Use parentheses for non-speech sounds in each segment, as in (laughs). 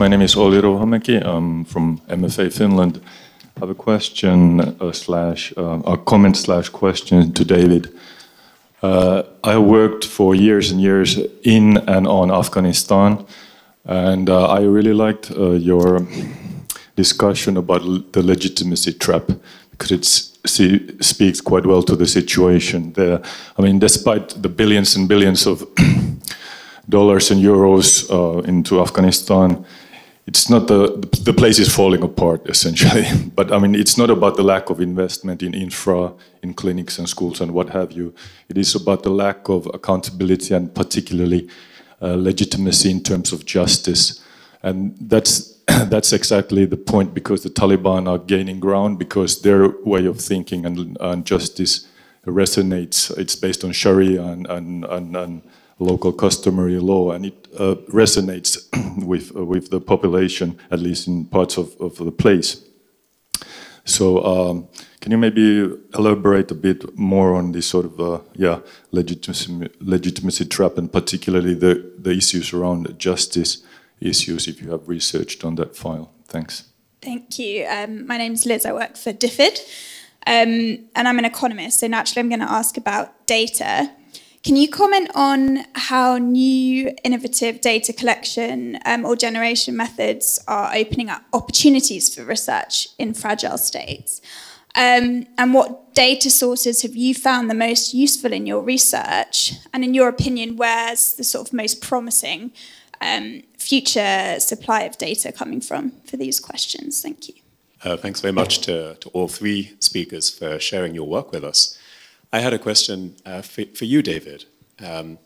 My name is Olli Ruohomäki. I'm from MFA Finland. I have a question uh, slash uh, a comment slash question to David. Uh, I worked for years and years in and on Afghanistan, and uh, I really liked uh, your discussion about the legitimacy trap because it speaks quite well to the situation there. I mean, despite the billions and billions of (clears throat) dollars and euros uh, into Afghanistan, it's not the the place is falling apart essentially. (laughs) but I mean, it's not about the lack of investment in infra, in clinics and schools and what have you. It is about the lack of accountability and particularly uh, legitimacy in terms of justice. And that's (coughs) that's exactly the point because the Taliban are gaining ground because their way of thinking and, and justice resonates. It's based on Sharia and, and, and, and local customary law, and it uh, resonates (clears throat) with uh, with the population, at least in parts of, of the place. So, um, can you maybe elaborate a bit more on this sort of uh, yeah legitimacy, legitimacy trap, and particularly the the issues around justice issues, if you have researched on that file? Thanks. Thank you. Um, my name is Liz. I work for DFID. Um, and I'm an economist, so naturally I'm going to ask about data. Can you comment on how new innovative data collection um, or generation methods are opening up opportunities for research in fragile states? Um, and what data sources have you found the most useful in your research? And in your opinion, where's the sort of most promising um, future supply of data coming from for these questions? Thank you. Uh, thanks very much to, to all three speakers for sharing your work with us. I had a question uh, for, for, you, David, um,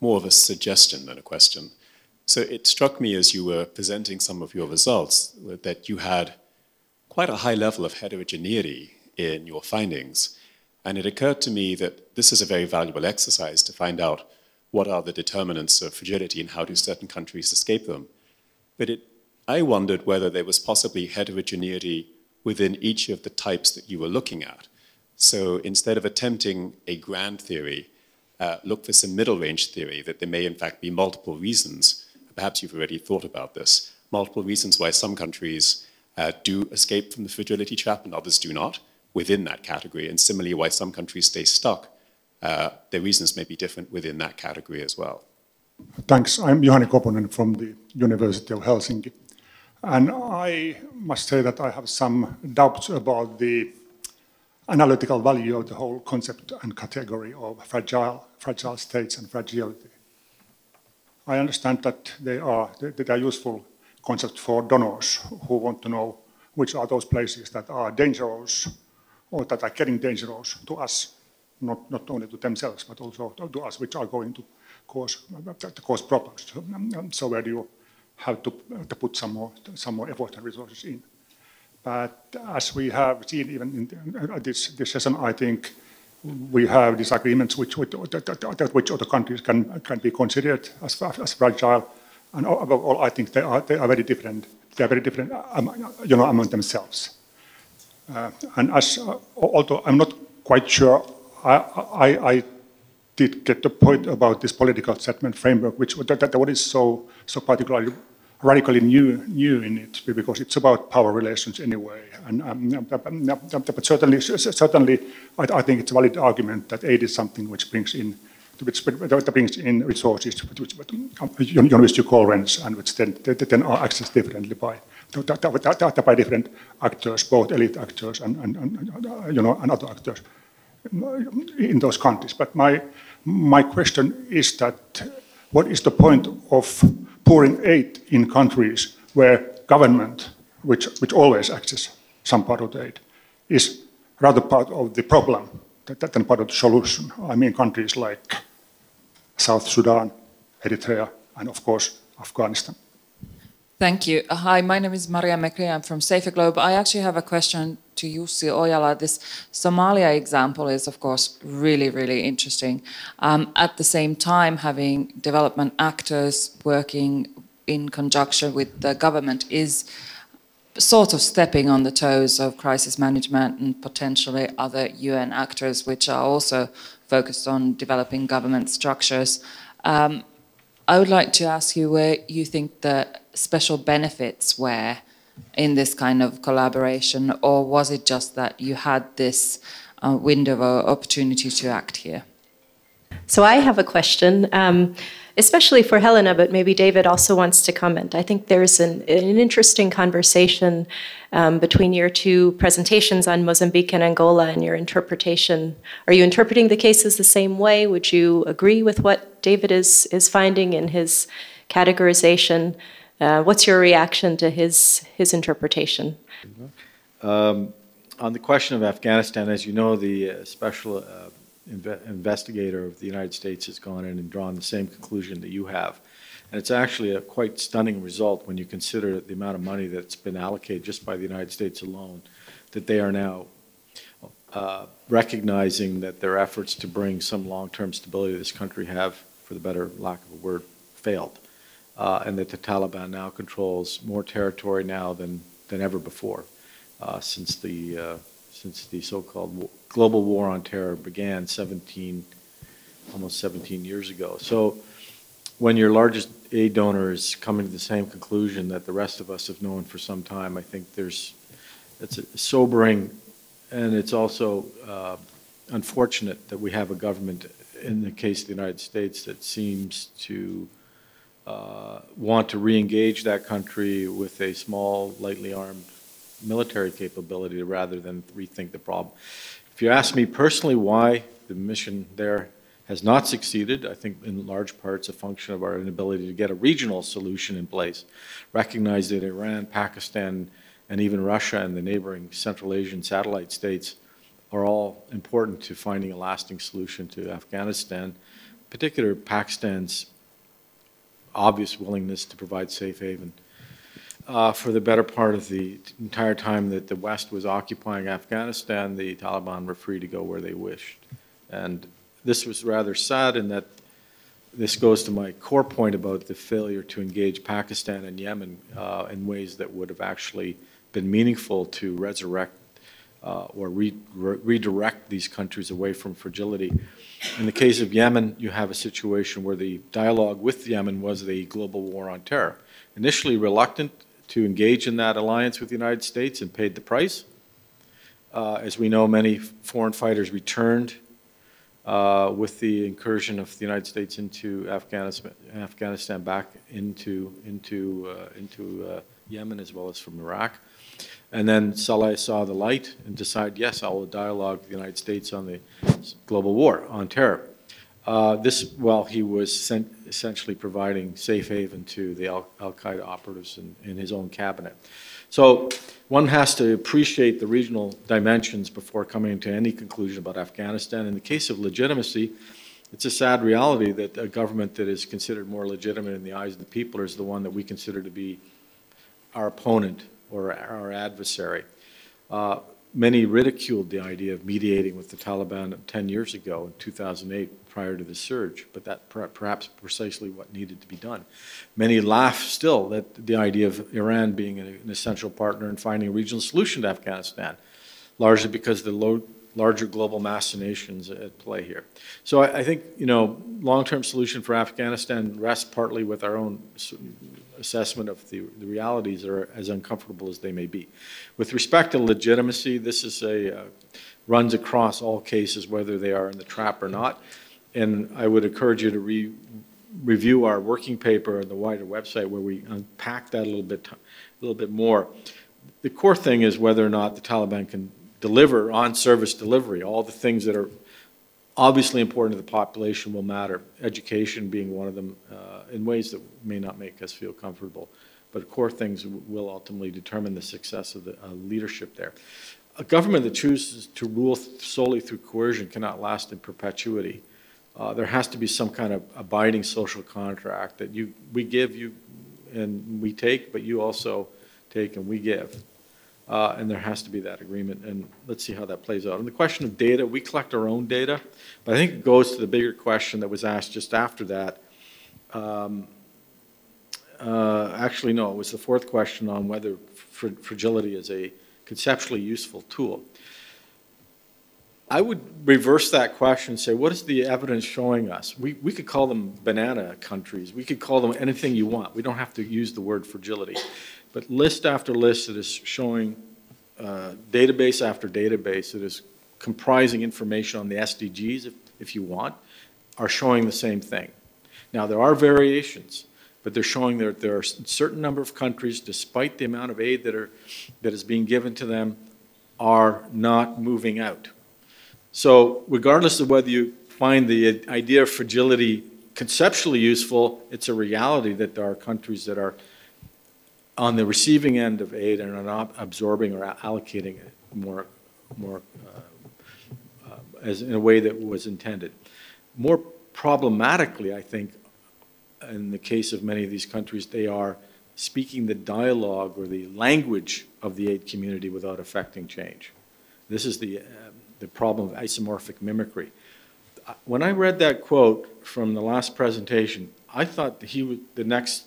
more of a suggestion than a question. So it struck me as you were presenting some of your results that you had quite a high level of heterogeneity in your findings. And it occurred to me that this is a very valuable exercise to find out what are the determinants of fragility and how do certain countries escape them. But it, I wondered whether there was possibly heterogeneity within each of the types that you were looking at. So instead of attempting a grand theory, uh, look for some middle range theory that there may in fact be multiple reasons, perhaps you've already thought about this, multiple reasons why some countries uh, do escape from the fragility trap and others do not within that category, and similarly why some countries stay stuck. Uh, their reasons may be different within that category as well. Thanks. I'm Juhani Koponen from the University of Helsinki. And I must say that I have some doubts about the analytical value of the whole concept and category of fragile, fragile states and fragility. I understand that they are, they are useful concepts for donors who want to know which are those places that are dangerous or that are getting dangerous to us, not, not only to themselves, but also to us, which are going to cause, to cause problems. So where do you have to, to put some more, some more effort and resources in? But as we have seen even in this, this session, I think we have disagreements which, which, which other countries can, can be considered as, as fragile. And above all, I think they are, they are very different. They are very different um, you know, among themselves. Uh, and as, uh, although I'm not quite sure, I, I, I, did get the point about this political settlement framework, which that, that what is so, so particularly radically new, new in it because it's about power relations anyway. And, um, um, um, um but certainly, certainly I, I, think it's a valid argument that aid is something which brings in which brings in resources which, which you call rents and which then, then are accessed differently by, by different actors, both elite actors and, and, and, you know, and other actors in those countries. But my, my question is that what is the point of pouring aid in countries where government, which, which always access some part of the aid, is rather part of the problem than part of the solution. I mean countries like South Sudan, Eritrea, and of course Afghanistan. Thank you. Hi, my name is Maria Mekri. I'm from Safer Globe. I actually have a question to Jussi Ojala. This Somalia example is, of course, really, really interesting. Um, at the same time, having development actors working in conjunction with the government is sort of stepping on the toes of crisis management and potentially other UN actors, which are also focused on developing government structures. Um, I would like to ask you where you think the special benefits were in this kind of collaboration, or was it just that you had this uh, window of opportunity to act here? So I have a question, um, especially for Helena, but maybe David also wants to comment. I think there's an, an interesting conversation um, between your two presentations on Mozambique and Angola and your interpretation. Are you interpreting the cases the same way? Would you agree with what David is, is finding in his categorization? Uh, what's your reaction to his, his interpretation? Um, on the question of Afghanistan, as you know, the uh, special uh, inve investigator of the United States has gone in and drawn the same conclusion that you have. And it's actually a quite stunning result when you consider the amount of money that's been allocated just by the United States alone, that they are now uh, recognizing that their efforts to bring some long-term stability to this country have, for the better lack of a word, failed. Uh, and that the Taliban now controls more territory now than, than ever before uh, since the, uh, since the so-called global war on terror began 17, almost 17 years ago. So when your largest aid donor is coming to the same conclusion that the rest of us have known for some time, I think there's, it's a sobering and it's also uh, unfortunate that we have a government in the case of the United States that seems to uh, want to re-engage that country with a small, lightly armed military capability rather than rethink the problem. If you ask me personally why the mission there has not succeeded, I think in large part it's a function of our inability to get a regional solution in place. Recognize that Iran, Pakistan, and even Russia and the neighboring Central Asian satellite states are all important to finding a lasting solution to Afghanistan, in particular Pakistan's obvious willingness to provide safe haven uh, for the better part of the entire time that the West was occupying Afghanistan, the Taliban were free to go where they wished. And this was rather sad in that this goes to my core point about the failure to engage Pakistan and Yemen uh, in ways that would have actually been meaningful to resurrect uh, or re re redirect these countries away from fragility. In the case of Yemen, you have a situation where the dialogue with Yemen was the global war on terror. Initially reluctant, to engage in that alliance with the United States and paid the price. Uh, as we know, many foreign fighters returned uh, with the incursion of the United States into Afghanistan, Afghanistan back into, into, uh, into uh, Yemen as well as from Iraq. And then Saleh saw the light and decided, yes, I will dialogue with the United States on the global war on terror. Uh, this while he was essentially providing safe haven to the Al, Qaeda operatives in, in, his own cabinet. So one has to appreciate the regional dimensions before coming to any conclusion about Afghanistan. In the case of legitimacy, it's a sad reality that a government that is considered more legitimate in the eyes of the people is the one that we consider to be our opponent or our adversary. Uh, many ridiculed the idea of mediating with the Taliban 10 years ago in 2008 prior to the surge, but that per perhaps precisely what needed to be done. Many laugh still at the idea of Iran being an, an essential partner in finding a regional solution to Afghanistan, largely because the low, larger global machinations at play here. So I, I think, you know, long-term solution for Afghanistan rests partly with our own assessment of the, the realities are as uncomfortable as they may be. With respect to legitimacy, this is a, uh, runs across all cases, whether they are in the trap or not. And I would encourage you to re review our working paper on the WIDER website where we unpack that a little bit, a little bit more. The core thing is whether or not the Taliban can deliver on service delivery, all the things that are obviously important to the population will matter, education being one of them uh, in ways that may not make us feel comfortable. But core things will ultimately determine the success of the uh, leadership there. A government that chooses to rule solely through coercion cannot last in perpetuity. Uh, there has to be some kind of abiding social contract that you we give you and we take, but you also take and we give. Uh, and there has to be that agreement, and let's see how that plays out. And the question of data, we collect our own data, but I think it goes to the bigger question that was asked just after that. Um, uh, actually, no, it was the fourth question on whether fr fragility is a conceptually useful tool. I would reverse that question and say, what is the evidence showing us? We, we could call them banana countries. We could call them anything you want. We don't have to use the word fragility. But list after list that is showing uh, database after database that is comprising information on the SDGs, if, if you want, are showing the same thing. Now, there are variations, but they're showing that there are a certain number of countries, despite the amount of aid that, are, that is being given to them, are not moving out. So regardless of whether you find the idea of fragility conceptually useful, it's a reality that there are countries that are on the receiving end of aid and are not absorbing or allocating it more, more uh, uh, as in a way that was intended. More problematically, I think, in the case of many of these countries, they are speaking the dialogue or the language of the aid community without affecting change. This is the, uh, the problem of isomorphic mimicry. When I read that quote from the last presentation, I thought he would, the next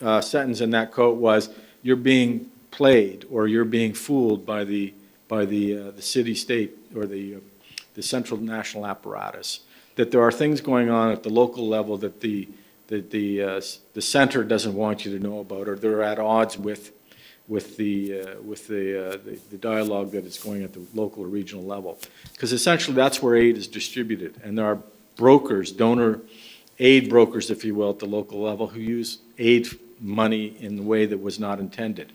uh, sentence in that quote was, "You're being played or you're being fooled by the by the uh, the city state or the uh, the central national apparatus." That there are things going on at the local level that the that the uh, the center doesn't want you to know about, or they're at odds with with the uh, with the, uh, the, the dialogue that is going at the local or regional level, because essentially that's where aid is distributed, and there are brokers, donor aid brokers, if you will, at the local level who use aid money in the way that was not intended,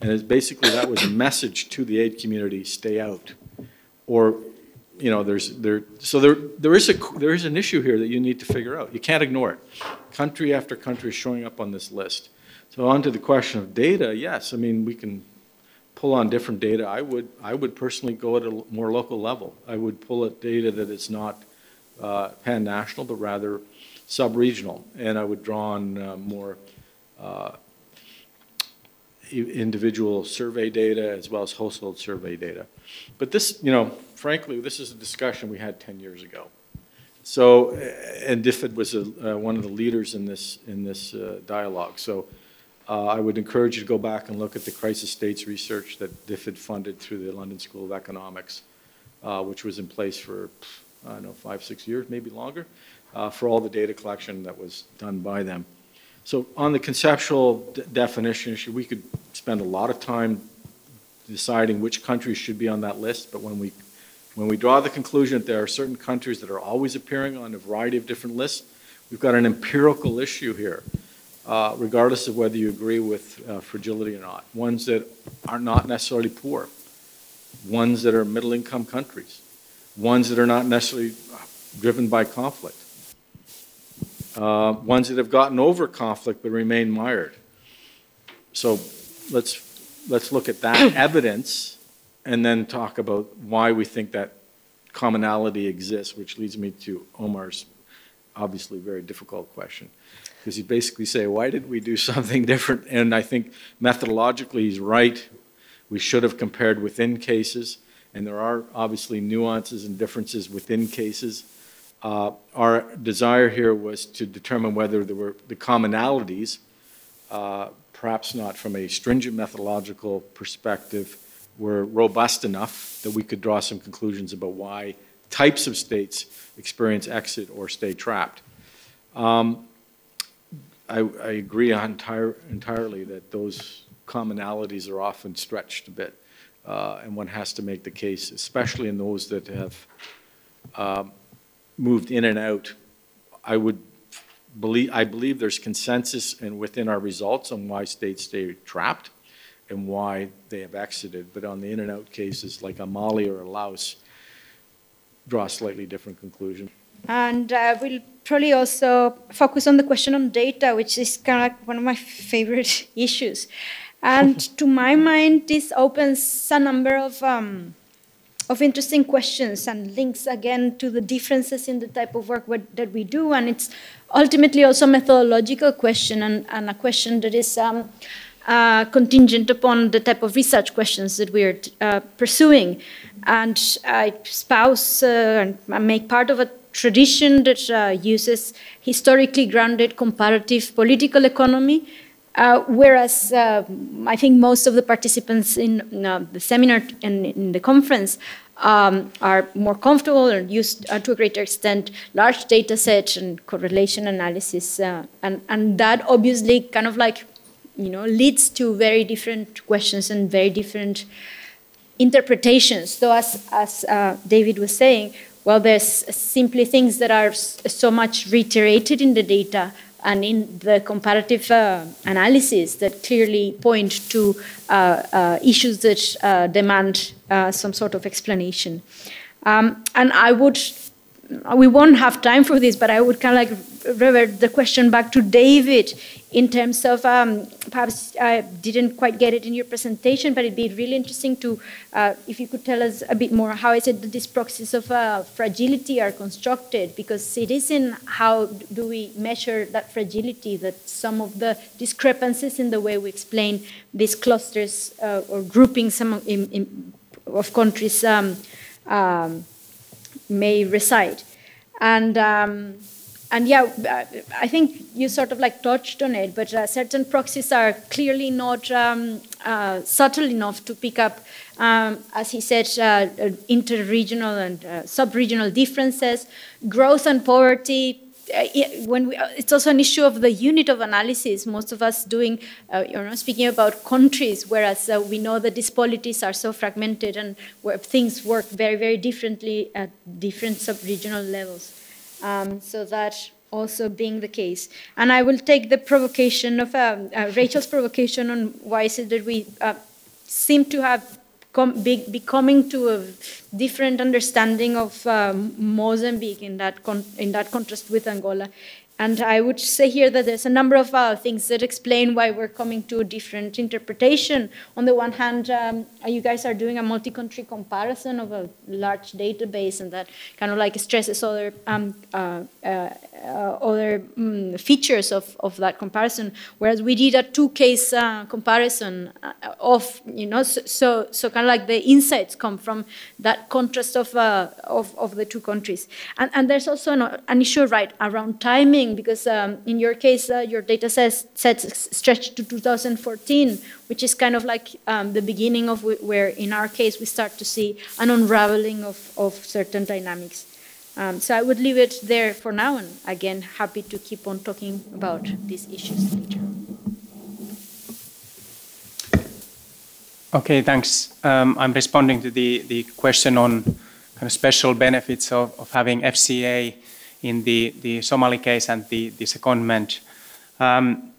and basically that was a message to the aid community: stay out, or you know, there's there. So there there is a there is an issue here that you need to figure out. You can't ignore it. Country after country is showing up on this list. So on to the question of data, yes, I mean, we can pull on different data. I would, I would personally go at a more local level. I would pull at data that is not uh, pan-national, but rather sub-regional. And I would draw on uh, more uh, individual survey data as well as household survey data. But this, you know, frankly, this is a discussion we had 10 years ago. So, and DFID was a, uh, one of the leaders in this, in this uh, dialogue. So uh, I would encourage you to go back and look at the crisis states research that DFID funded through the London School of Economics, uh, which was in place for, I don't know, five, six years, maybe longer, uh, for all the data collection that was done by them. So on the conceptual definition issue, we could spend a lot of time deciding which countries should be on that list, but when we, when we draw the conclusion that there are certain countries that are always appearing on a variety of different lists, we've got an empirical issue here uh, regardless of whether you agree with uh, fragility or not. Ones that are not necessarily poor, ones that are middle income countries, ones that are not necessarily driven by conflict, uh, ones that have gotten over conflict but remain mired. So let's, let's look at that (coughs) evidence and then talk about why we think that commonality exists, which leads me to Omar's obviously very difficult question because you basically say, why did we do (laughs) something different? And I think methodologically he's right. We should have compared within cases, and there are obviously nuances and differences within cases. Uh, our desire here was to determine whether there were the commonalities, uh, perhaps not from a stringent methodological perspective, were robust enough that we could draw some conclusions about why types of states experience exit or stay trapped. Um, I, I agree entire, entirely that those commonalities are often stretched a bit, uh, and one has to make the case, especially in those that have um, moved in and out. I would believe I believe there's consensus and within our results on why states stay trapped and why they have exited. But on the in and out cases like a Mali or a Laos, draw a slightly different conclusion. And uh, we'll probably also focus on the question on data, which is kind of like one of my favorite (laughs) issues. And (laughs) to my mind, this opens a number of, um, of interesting questions and links again to the differences in the type of work that we do. And it's ultimately also a methodological question and, and a question that is um, uh, contingent upon the type of research questions that we're uh, pursuing. And I spouse uh, and make part of a tradition that uh, uses historically grounded comparative political economy, uh, whereas uh, I think most of the participants in uh, the seminar and in the conference um, are more comfortable and use uh, to a greater extent large data sets and correlation analysis. Uh, and, and that obviously kind of like, you know, leads to very different questions and very different interpretations. So as, as David was saying, well, there's simply things that are so much reiterated in the data and in the comparative uh, analysis that clearly point to uh, uh, issues that uh, demand uh, some sort of explanation. Um, and I would, we won't have time for this, but I would kind of like revert the question back to David in terms of um, perhaps I didn't quite get it in your presentation, but it'd be really interesting to, uh, if you could tell us a bit more, how is it that these proxies of uh, fragility are constructed? Because it is in how do we measure that fragility that some of the discrepancies in the way we explain these clusters uh, or groupings in, in, of countries um, um, may reside. And um, and yeah, I think you sort of like touched on it, but uh, certain proxies are clearly not um, uh, subtle enough to pick up, um, as he said, uh, interregional and uh, sub-regional differences, growth and poverty. Uh, when we, uh, it's also an issue of the unit of analysis. Most of us doing, you know, speaking about countries, whereas we know that these polities are so fragmented and where things work very, very differently at different sub-regional levels um, so that also being the case. And I will take the provocation of uh, uh, Rachel's provocation on why is it that we uh, seem to have be, be, coming to a different understanding of um, Mozambique in that, in that contrast with Angola. And I would say here that there's a number of uh, things that explain why we're coming to a different interpretation. On the one hand, um, you guys are doing a multi-country comparison of a large database, and that kind of like stresses other um, uh, uh, other um, features of, of that comparison, whereas we did a two-case uh, comparison uh, of, you know, so, so, so, kind of like the insights come from that contrast of, uh, of, of, the two countries. And, and there's also an, an issue, right, around timing, because um, in your case, uh, your data sets, sets stretch to 2014, which is kind of like um, the beginning of where, in our case, we start to see an unraveling of, of certain dynamics. Um, so I would leave it there for now, and again, happy to keep on talking about these issues later. Okay, thanks. Um, I'm responding to the, the question on kind of special benefits of, of having FCA in the, the Somali case and the, the secondment. Um,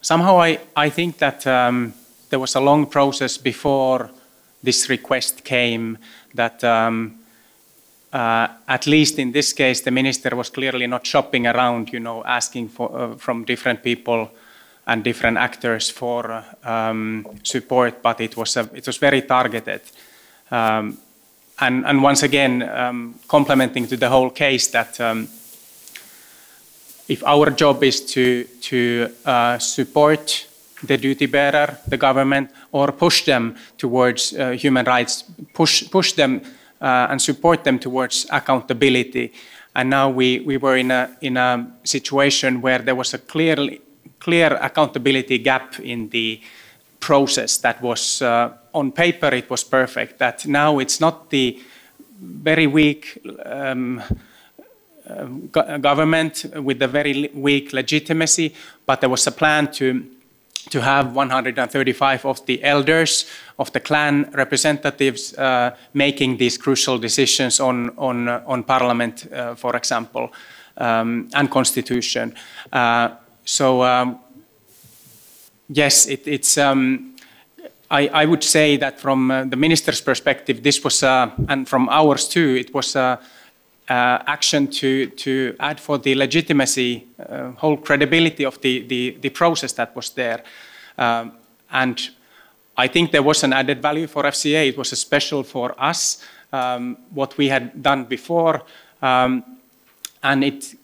somehow I, I think that um, there was a long process before this request came that um, uh, at least in this case, the minister was clearly not shopping around, you know, asking for, uh, from different people and different actors for um, support, but it was, a, it was very targeted. Um, and, and, once again, um, complementing to the whole case that um, if our job is to, to uh, support the duty bearer, the government, or push them towards uh, human rights, push, push them uh, and support them towards accountability. And now we, we were in a, in a situation where there was a clearly, clear accountability gap in the process that was uh, on paper it was perfect that now it's not the very weak um, uh, government with a very weak legitimacy but there was a plan to to have 135 of the elders of the clan representatives uh, making these crucial decisions on, on, uh, on parliament, uh, for example, um, and constitution. So, um, yes, it, it's, um, I, I, would say that from uh, the minister's perspective, this was, uh, and from ours too, it was action to, to add for the legitimacy, whole credibility of the, the, the process that was there. Um, and I think there was an added value for FCA. It was a special for us, um, what we had done before. Um, and it,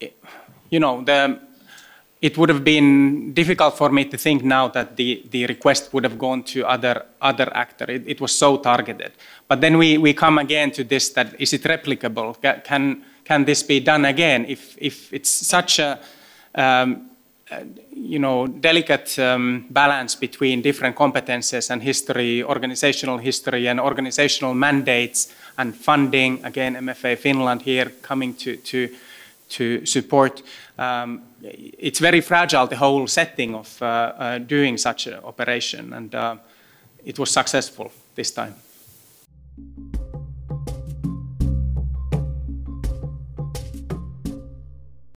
it, you know, the, it would have been difficult for me to think now that the, the request would have gone to other, other actor. It, it was so targeted. But then we, we come again to this, that is it replicable? Can, can this be done again? If, if it's such a, um, you know, delicate um, balance between different competences and history, organizational history and organizational mandates and funding. Again, MFA Finland here coming to, to, to support. Um, it's very fragile, the whole setting of uh, uh, doing such an operation, and uh, it was successful this time.